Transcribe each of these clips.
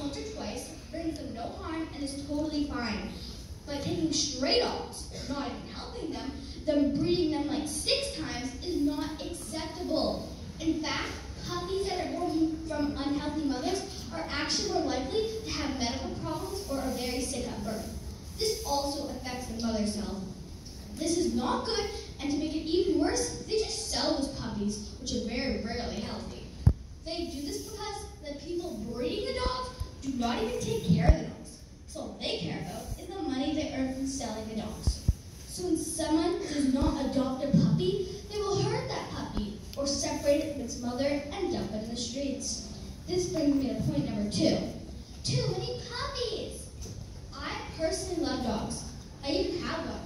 once or twice brings them no harm and is totally fine. But taking stray dogs, not even helping them, then breeding them like six times is not acceptable. In fact, puppies that are born from unhealthy mothers are actually more likely to have medical problems or are very sick at birth. This also affects the mother's health. This is not good, and to make it even worse, they just sell those puppies, which are very rarely healthy. They do this because the people breeding the dogs do not even take care of the dogs. So all they care about is the money they earn from selling the dogs. So when someone does not adopt a puppy, they will hurt that puppy or separate it from its mother and dump it in the streets. This brings me to point number two. Too many puppies. I personally love dogs. I even have one.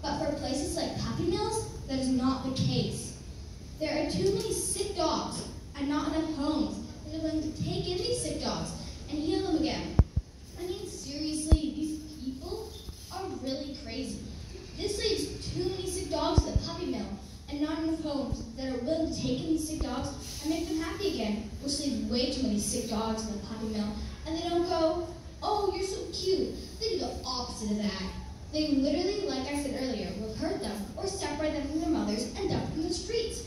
But for places like puppy mills, that is not the case. There are too many sick dogs and not enough homes that are willing to take in these sick dogs and heal them again. I mean, seriously, these people are really crazy. This leaves too many sick dogs at the puppy mill and not enough homes that are willing to take in these sick dogs and make them happy again, which leaves way too many sick dogs in the puppy mill. And they don't go, oh, you're so cute. They do the opposite of that. They literally, like I said earlier, will hurt them or separate them from their mothers and dump them in the streets.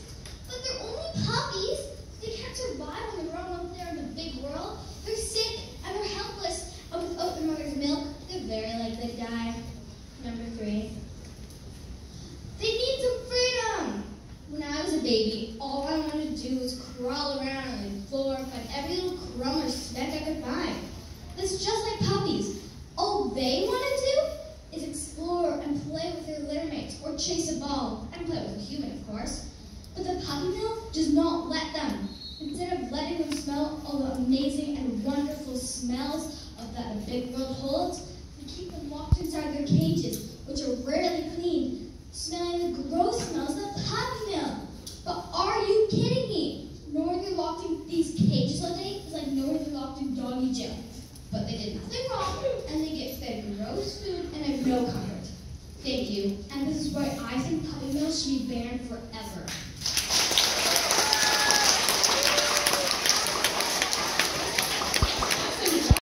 But they're only puppies. They can't survive on their own out there in the big world. They're sick and they're helpless. And without their mother's milk, they're very likely to die. Number three. They need some freedom. When I was a baby, all I wanted to do was crawl around on the floor and find every little crumb or speck I could find. That's just like puppies. All they want to do is explore and play with their litter mates or chase a ball and play with a human, of course. But the puppy mill does not let them. Instead of letting them smell all the amazing and wonderful smells of that the big world holds, they keep them locked inside their cages, which are rarely cleaned, smelling the gross smells of the puppy mill. But are you kidding me? Knowing they're in these cages all day is like knowing they're locked in doggy jail. But they did nothing wrong, and they get fed gross food and have no comfort. Thank you. And this is why I think puppy mills should be banned forever.